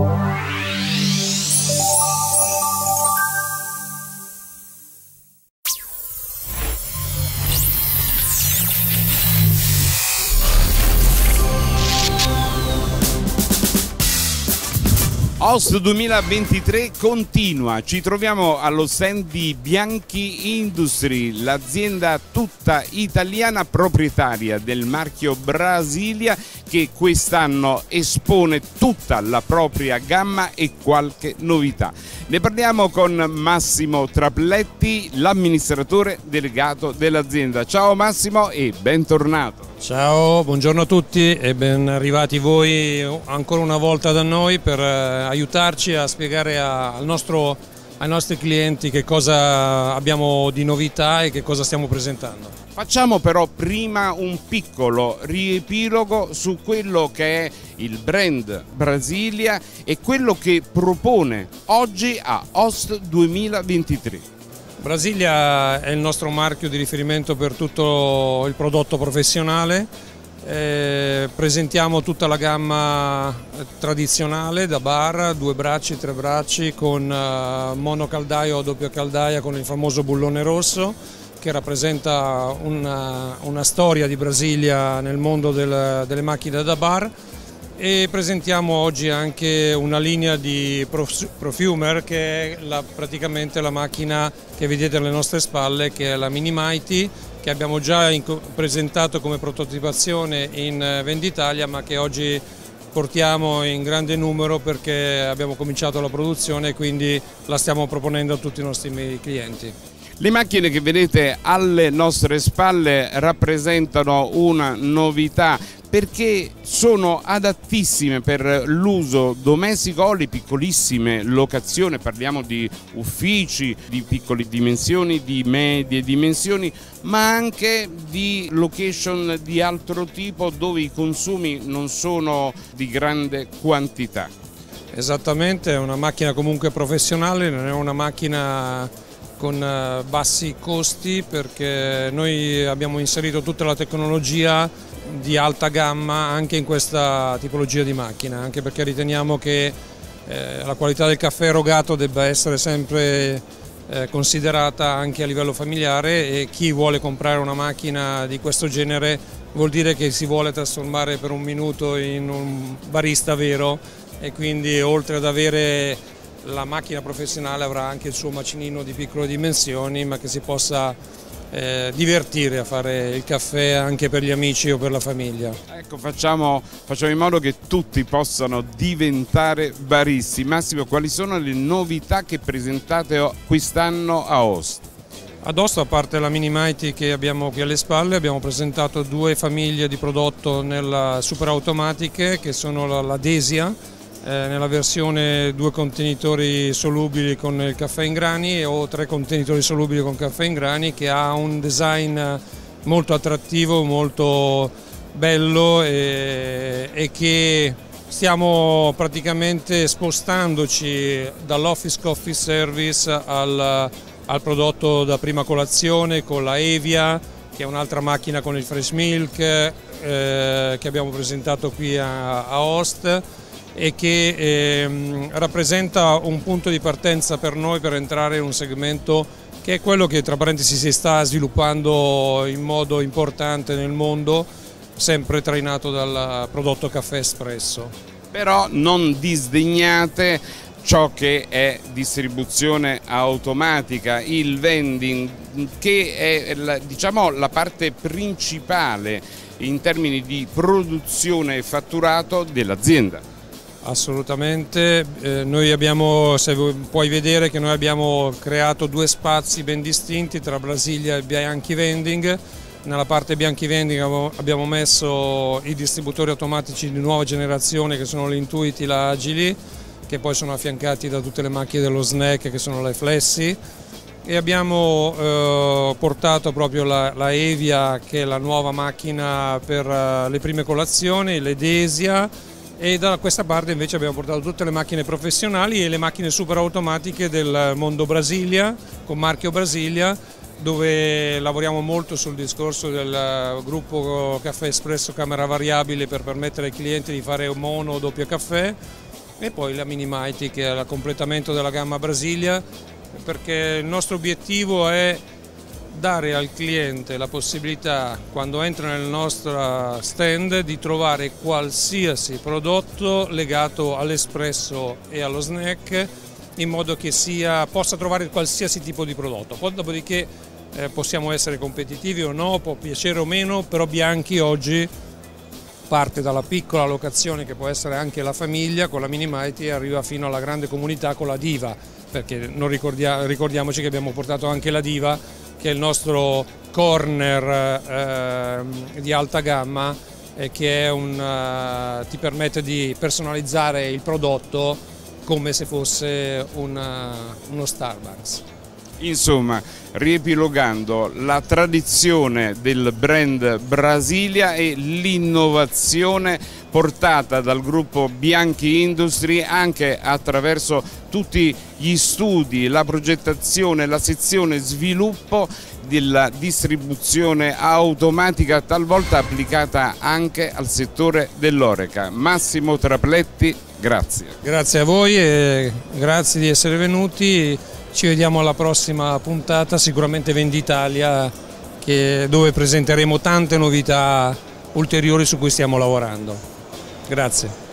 Oh. Host 2023 continua, ci troviamo allo stand di Bianchi Industry, l'azienda tutta italiana proprietaria del marchio Brasilia che quest'anno espone tutta la propria gamma e qualche novità. Ne parliamo con Massimo Trapletti, l'amministratore delegato dell'azienda. Ciao Massimo e bentornato. Ciao, buongiorno a tutti e ben arrivati voi ancora una volta da noi per eh, aiutarci a spiegare al nostro, ai nostri clienti che cosa abbiamo di novità e che cosa stiamo presentando. Facciamo però prima un piccolo riepilogo su quello che è il brand Brasilia e quello che propone oggi a Host 2023. Brasilia è il nostro marchio di riferimento per tutto il prodotto professionale, eh, presentiamo tutta la gamma tradizionale da bar, due bracci, tre bracci con uh, monocaldaio o doppia caldaia con il famoso bullone rosso che rappresenta una, una storia di Brasilia nel mondo del, delle macchine da bar. E presentiamo oggi anche una linea di Profumer che è la, praticamente la macchina che vedete alle nostre spalle che è la Mini Mighty che abbiamo già presentato come prototipazione in eh, Venditalia ma che oggi portiamo in grande numero perché abbiamo cominciato la produzione e quindi la stiamo proponendo a tutti i nostri clienti. Le macchine che vedete alle nostre spalle rappresentano una novità perché sono adattissime per l'uso domestico o le piccolissime locazioni, parliamo di uffici di piccole dimensioni, di medie dimensioni, ma anche di location di altro tipo dove i consumi non sono di grande quantità. Esattamente, è una macchina comunque professionale, non è una macchina con eh, bassi costi perché noi abbiamo inserito tutta la tecnologia di alta gamma anche in questa tipologia di macchina, anche perché riteniamo che eh, la qualità del caffè erogato debba essere sempre eh, considerata anche a livello familiare e chi vuole comprare una macchina di questo genere vuol dire che si vuole trasformare per un minuto in un barista vero e quindi oltre ad avere la macchina professionale avrà anche il suo macinino di piccole dimensioni ma che si possa eh, divertire a fare il caffè anche per gli amici o per la famiglia. Ecco, facciamo, facciamo in modo che tutti possano diventare baristi. Massimo, quali sono le novità che presentate quest'anno a Host? Ad Osto, a parte la Mini Mighty che abbiamo qui alle spalle, abbiamo presentato due famiglie di prodotto nella super automatiche che sono la, la Desia, nella versione due contenitori solubili con il caffè in grani o tre contenitori solubili con caffè in grani che ha un design molto attrattivo, molto bello e, e che stiamo praticamente spostandoci dall'office coffee service al, al, prodotto da prima colazione con la Evia che è un'altra macchina con il fresh milk eh, che abbiamo presentato qui a, a Host e che ehm, rappresenta un punto di partenza per noi per entrare in un segmento che è quello che tra parentesi si sta sviluppando in modo importante nel mondo, sempre trainato dal prodotto caffè espresso. Però non disdegnate ciò che è distribuzione automatica, il vending, che è la, diciamo, la parte principale in termini di produzione e fatturato dell'azienda. Assolutamente, eh, noi abbiamo, se puoi vedere che noi abbiamo creato due spazi ben distinti tra Brasilia e Bianchi Vending. Nella parte Bianchi Vending abbiamo messo i distributori automatici di nuova generazione che sono l'Intuiti, la Agili, che poi sono affiancati da tutte le macchine dello snack che sono le Flessi e abbiamo eh, portato proprio la, la, Evia che è la nuova macchina per uh, le prime colazioni, l'Edesia e da questa parte invece abbiamo portato tutte le macchine professionali e le macchine super automatiche del mondo Brasilia con marchio Brasilia dove lavoriamo molto sul discorso del gruppo caffè espresso camera variabile per permettere ai clienti di fare mono o doppio caffè e poi la Mini Mighty che è il completamento della gamma Brasilia perché il nostro obiettivo è dare al cliente la possibilità quando entra nel nostro stand di trovare qualsiasi prodotto legato all'espresso e allo snack in modo che sia, possa trovare qualsiasi tipo di prodotto. Poi dopodiché eh, possiamo essere competitivi o no, può piacere o meno, però Bianchi oggi parte dalla piccola locazione che può essere anche la famiglia con la Mini Mighty e arriva fino alla grande comunità con la Diva, perché ricordia, ricordiamoci che abbiamo portato anche la Diva che è il nostro corner eh, di alta gamma e che una, ti permette di personalizzare il prodotto come se fosse una, uno Starbucks. Insomma, riepilogando la tradizione del brand Brasilia e l'innovazione portata dal gruppo Bianchi Industry anche attraverso tutti gli studi, la progettazione, la sezione sviluppo della distribuzione automatica talvolta applicata anche al settore dell'oreca. Massimo Trapletti, grazie. Grazie a voi e grazie di essere venuti. Ci vediamo alla prossima puntata, sicuramente Venditalia, dove presenteremo tante novità ulteriori su cui stiamo lavorando. Grazie.